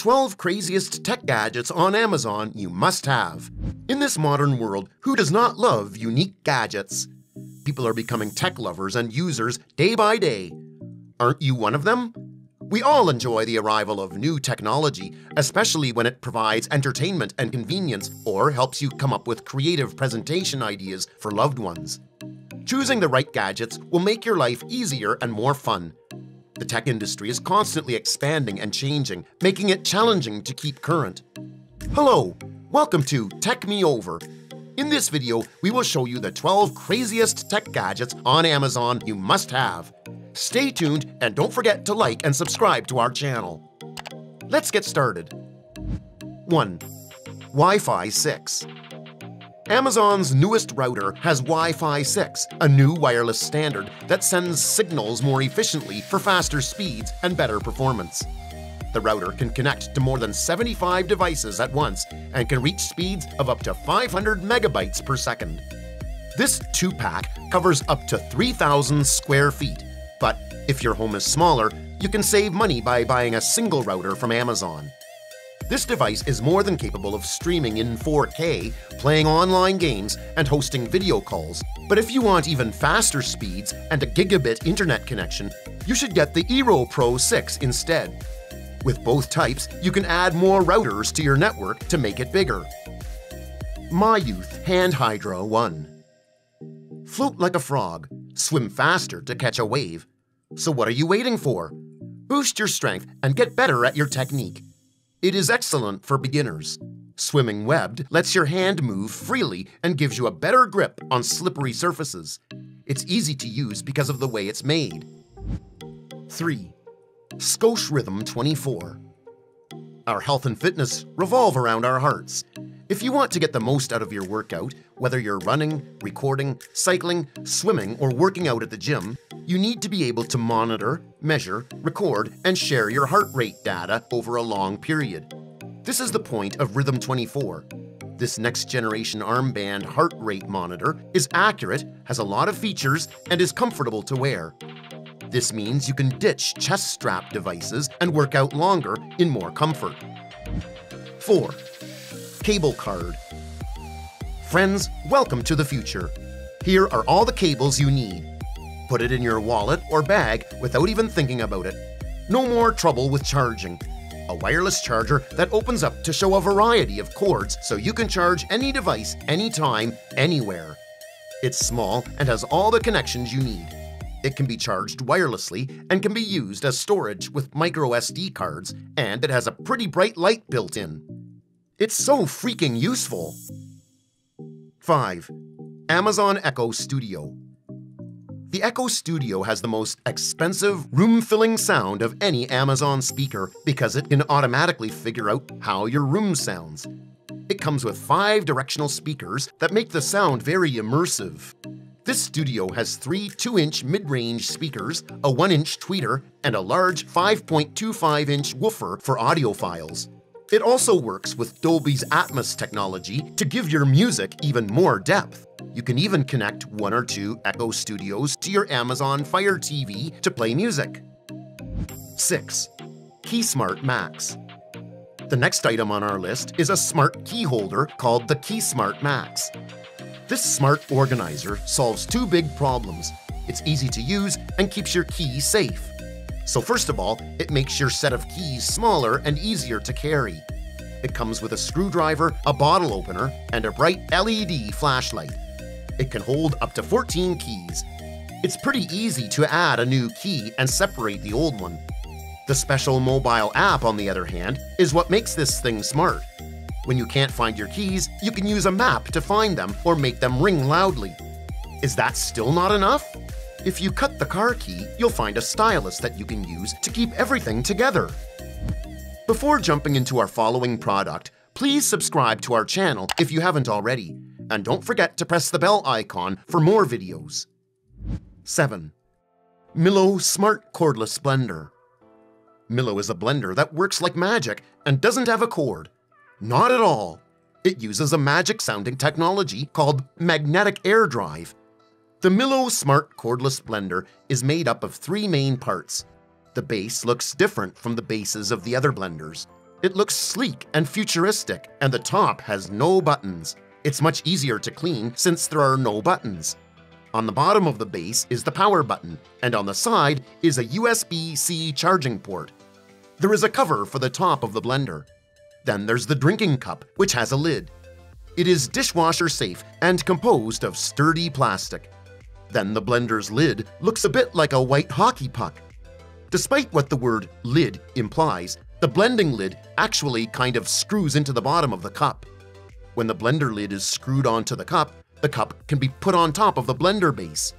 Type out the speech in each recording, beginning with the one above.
12 craziest tech gadgets on Amazon you must have. In this modern world, who does not love unique gadgets? People are becoming tech lovers and users day by day. Aren't you one of them? We all enjoy the arrival of new technology, especially when it provides entertainment and convenience or helps you come up with creative presentation ideas for loved ones. Choosing the right gadgets will make your life easier and more fun. The tech industry is constantly expanding and changing, making it challenging to keep current. Hello, welcome to Tech Me Over. In this video, we will show you the 12 craziest tech gadgets on Amazon you must have. Stay tuned and don't forget to like and subscribe to our channel. Let's get started. 1. Wi-Fi 6 Amazon's newest router has Wi-Fi 6, a new wireless standard that sends signals more efficiently for faster speeds and better performance. The router can connect to more than 75 devices at once and can reach speeds of up to 500 megabytes per second. This two-pack covers up to 3,000 square feet, but if your home is smaller, you can save money by buying a single router from Amazon. This device is more than capable of streaming in 4K, playing online games, and hosting video calls. But if you want even faster speeds and a gigabit internet connection, you should get the Eero Pro 6 instead. With both types, you can add more routers to your network to make it bigger. Mayuth Hand Hydra 1 Float like a frog, swim faster to catch a wave. So what are you waiting for? Boost your strength and get better at your technique. It is excellent for beginners. Swimming webbed lets your hand move freely and gives you a better grip on slippery surfaces. It's easy to use because of the way it's made. 3. Scosche Rhythm 24 Our health and fitness revolve around our hearts. If you want to get the most out of your workout, whether you're running, recording, cycling, swimming, or working out at the gym, you need to be able to monitor, measure, record, and share your heart rate data over a long period. This is the point of Rhythm 24. This next generation armband heart rate monitor is accurate, has a lot of features, and is comfortable to wear. This means you can ditch chest strap devices and work out longer in more comfort. 4 cable card. Friends, welcome to the future. Here are all the cables you need. Put it in your wallet or bag without even thinking about it. No more trouble with charging. A wireless charger that opens up to show a variety of cords so you can charge any device, anytime, anywhere. It's small and has all the connections you need. It can be charged wirelessly and can be used as storage with micro SD cards, and it has a pretty bright light built in. It's so freaking useful! 5. Amazon Echo Studio The Echo Studio has the most expensive, room-filling sound of any Amazon speaker because it can automatically figure out how your room sounds. It comes with five directional speakers that make the sound very immersive. This studio has three 2-inch mid-range speakers, a 1-inch tweeter, and a large 5.25-inch woofer for audiophiles. It also works with Dolby's Atmos technology to give your music even more depth. You can even connect one or two Echo Studios to your Amazon Fire TV to play music. 6. KeySmart Max The next item on our list is a smart key holder called the KeySmart Max. This smart organizer solves two big problems. It's easy to use and keeps your keys safe. So first of all, it makes your set of keys smaller and easier to carry. It comes with a screwdriver, a bottle opener, and a bright LED flashlight. It can hold up to 14 keys. It's pretty easy to add a new key and separate the old one. The special mobile app, on the other hand, is what makes this thing smart. When you can't find your keys, you can use a map to find them or make them ring loudly. Is that still not enough? If you cut the car key, you'll find a stylus that you can use to keep everything together. Before jumping into our following product, please subscribe to our channel if you haven't already, and don't forget to press the bell icon for more videos. 7. Milo Smart Cordless Blender Milo is a blender that works like magic and doesn't have a cord. Not at all. It uses a magic-sounding technology called magnetic air drive the Milo Smart Cordless Blender is made up of three main parts. The base looks different from the bases of the other blenders. It looks sleek and futuristic, and the top has no buttons. It's much easier to clean since there are no buttons. On the bottom of the base is the power button, and on the side is a USB-C charging port. There is a cover for the top of the blender. Then there's the drinking cup, which has a lid. It is dishwasher safe and composed of sturdy plastic. Then the blender's lid looks a bit like a white hockey puck. Despite what the word lid implies, the blending lid actually kind of screws into the bottom of the cup. When the blender lid is screwed onto the cup, the cup can be put on top of the blender base.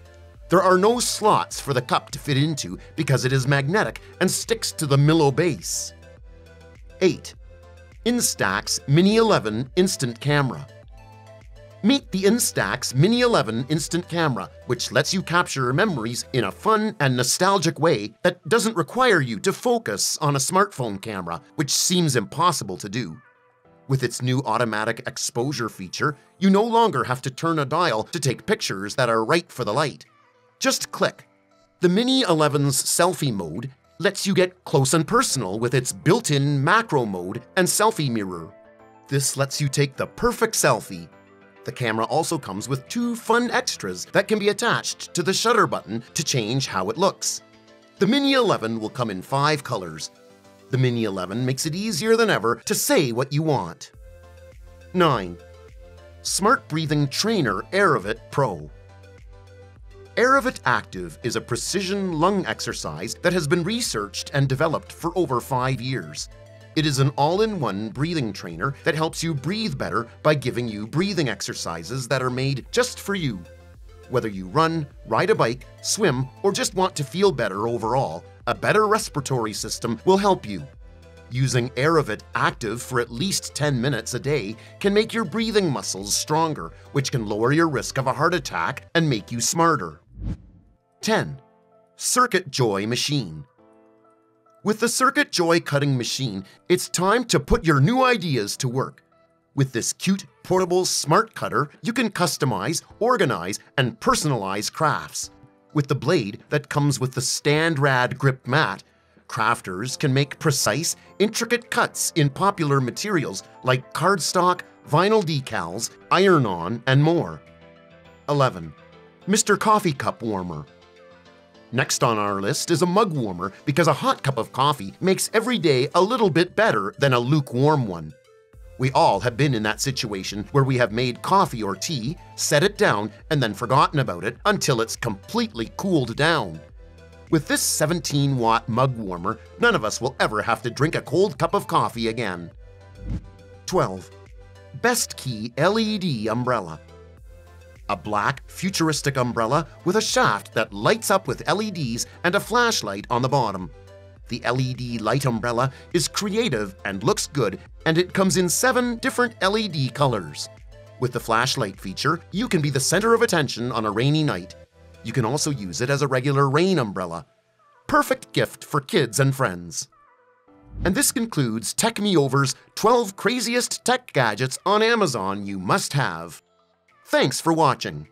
There are no slots for the cup to fit into because it is magnetic and sticks to the Milo base. 8. Instax Mini 11 Instant Camera Meet the Instax Mini 11 Instant Camera, which lets you capture memories in a fun and nostalgic way that doesn't require you to focus on a smartphone camera, which seems impossible to do. With its new automatic exposure feature, you no longer have to turn a dial to take pictures that are right for the light. Just click. The Mini 11's selfie mode lets you get close and personal with its built-in macro mode and selfie mirror. This lets you take the perfect selfie. The camera also comes with two fun extras that can be attached to the shutter button to change how it looks. The Mini 11 will come in five colors, the Mini 11 makes it easier than ever to say what you want. 9. Smart Breathing Trainer Airofit Pro Airofit Active is a precision lung exercise that has been researched and developed for over five years. It is an all-in-one breathing trainer that helps you breathe better by giving you breathing exercises that are made just for you. Whether you run, ride a bike, swim, or just want to feel better overall, a better respiratory system will help you. Using Airofit active for at least 10 minutes a day can make your breathing muscles stronger, which can lower your risk of a heart attack and make you smarter. 10. Circuit Joy Machine With the Circuit Joy cutting machine, it's time to put your new ideas to work. With this cute, portable smart cutter, you can customize, organize, and personalize crafts. With the blade that comes with the Standard grip mat, crafters can make precise, intricate cuts in popular materials like cardstock, vinyl decals, iron-on, and more. 11. Mr. Coffee Cup Warmer Next on our list is a mug warmer because a hot cup of coffee makes every day a little bit better than a lukewarm one. We all have been in that situation where we have made coffee or tea, set it down, and then forgotten about it until it's completely cooled down. With this 17 watt mug warmer, none of us will ever have to drink a cold cup of coffee again. 12. Best Key LED Umbrella A black, futuristic umbrella with a shaft that lights up with LEDs and a flashlight on the bottom. The LED light umbrella is creative and looks good, and it comes in seven different LED colors. With the flashlight feature, you can be the center of attention on a rainy night. You can also use it as a regular rain umbrella. Perfect gift for kids and friends. And this concludes Tech Me Over's 12 craziest tech gadgets on Amazon you must have. Thanks for watching.